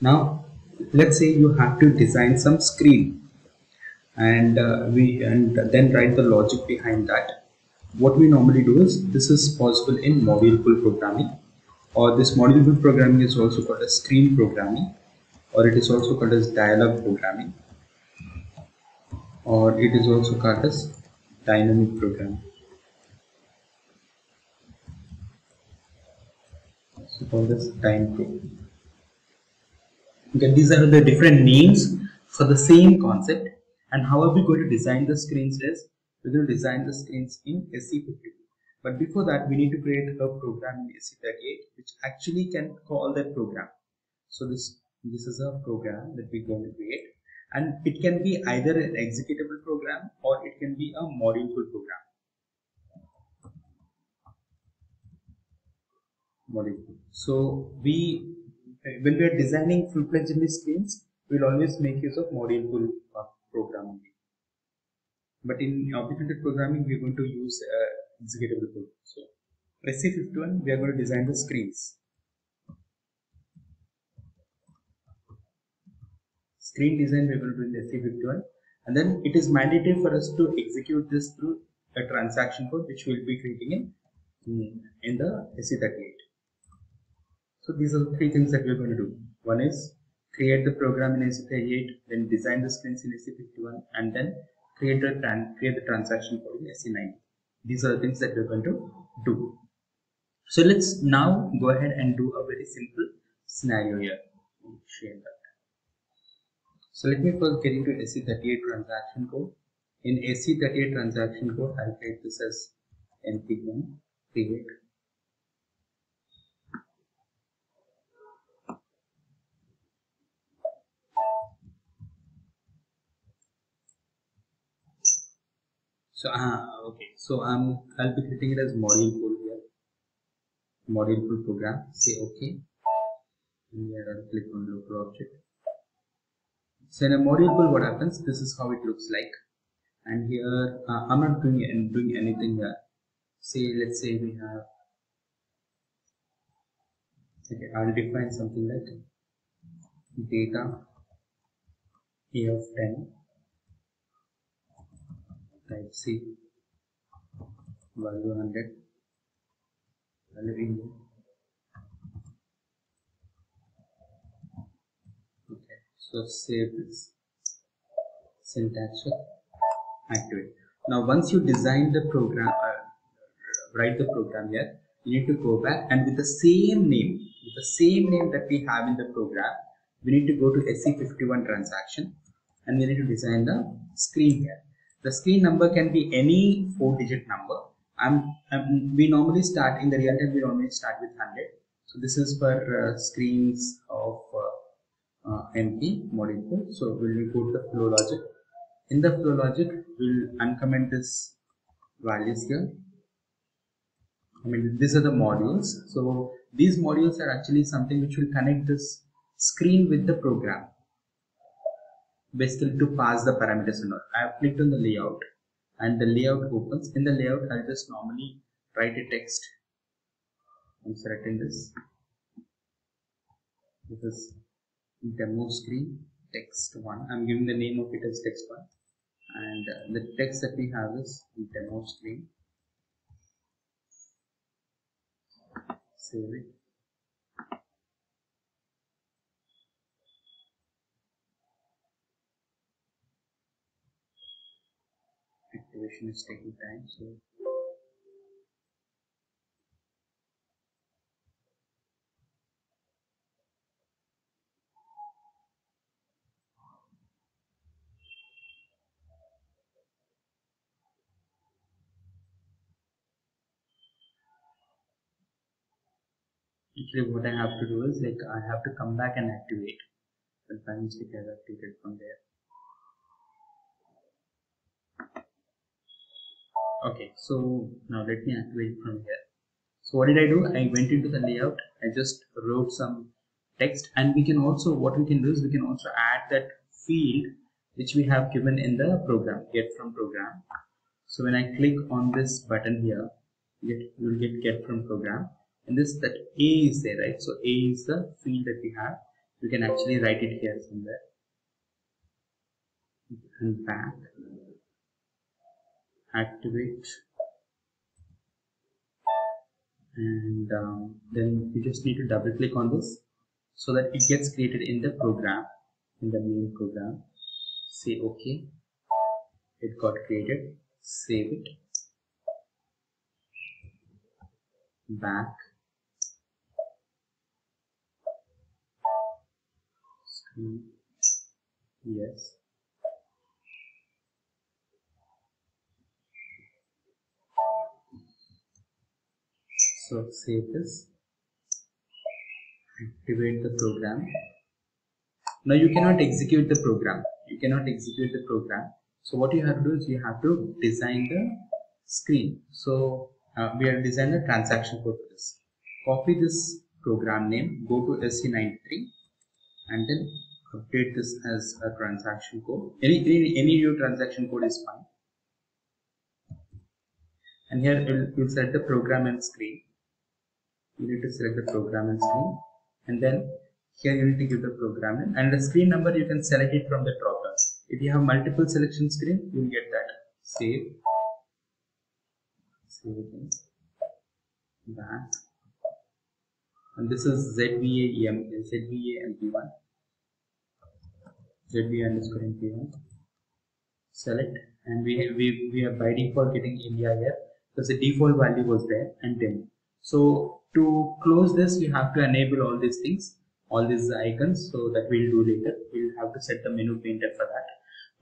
now let's say you have to design some screen. And uh, we and then write the logic behind that. What we normally do is this is possible in module pool programming. Or this module pool programming is also called as screen programming. Or it is also called as dialog programming. Or it is also called as dynamic programming. So called this time programming okay these are the different names for the same concept. And how are we going to design the screens is we will design the screens in SE52 but before that we need to create a program in SE38 which actually can call that program. So this this is a program that we're going to create. And it can be either an executable program or it can be a module program. Module so we when we are designing full-fledged screens we'll always make use of module programming. But in object-oriented programming we're going to use uh, executable program so SE51 we are going to design the screens. Screen design we are going to do in SE51 and then it is mandatory for us to execute this through a transaction code which we'll be creating in in the SE38 so these are the three things that we're going to do. One is create the program in SE38 then design the screens in SE51 and then create the create the transaction code in SE93 these are the things that we're going to do. So let's now go ahead and do a very simple scenario here. Share that. So let me first get into SE38 transaction code. In SE38 transaction code I'll create this as mp1 create so uh, okay. So um i'll be creating it as module pool here. Module pool program. Say okay. And here i'll click on local object. So in a module pool what happens? This is how it looks like. And here uh, i'm not doing doing anything here. Say let's say we have okay i'll define something like data a of 10 type C value 100 value okay so save this syntax activate. Now once you design the program uh, write the program here you need to go back and with the same name with the same name that we have in the program we need to go to SE51 transaction and we need to design the screen here the screen number can be any four digit number. I'm, I'm, we normally start in the real time we normally start with 100 so this is for uh, screens of uh, uh, np module so we'll go to the flow logic. In the flow logic we'll uncomment this values here. I mean these are the modules. So these modules are actually something which will connect this screen with the program basically to pass the parameters and all. I have clicked on the layout and the layout opens. In the layout, I'll just normally write a text. I'm selecting this. This is demo screen text one. I'm giving the name of it as text one, and uh, the text that we have is demo screen. Save it. Activation is taking time so. Actually what I have to do is like I have to come back and activate. But by mistake I have activated from there okay so now let me activate from here. So what did I do? I went into the layout. I just wrote some text. And we can also what we can do is we can also add that field which we have given in the program get from program. So when I click on this button here you will get get from program. And this that a is there right? So a is the field that we have. You can actually write it here somewhere. And back activate. And um, then you just need to double click on this so that it gets created in the program in the main program. Say ok it got created. Save it. Back. Screen. Yes so save this activate the program. Now you cannot execute the program. You cannot execute the program. So what you have to do is you have to design the screen. So uh, we have designed a transaction code for this. Copy this program name go to SE93 and then update this as a transaction code. Any, any, any new transaction code is fine. And here we'll, we'll set the program and screen you need to select the program and screen. And then here you need to give the program name. And the screen number you can select it from the drop down if you have multiple selection screen you will get that. Save. Save again. Back and this is ZVA EM ZVA MP1 ZVA underscore MP1 select. And we we, we are by default getting India here. Because the default value was there. And then so to close this, we have to enable all these things, all these icons, so that we'll do later. We'll have to set the menu painter for that.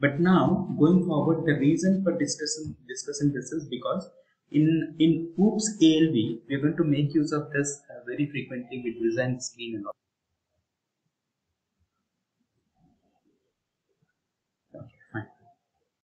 But now, going forward, the reason for discussing discussing this is because in in OOPS ALV, we're going to make use of this uh, very frequently with design screen and all.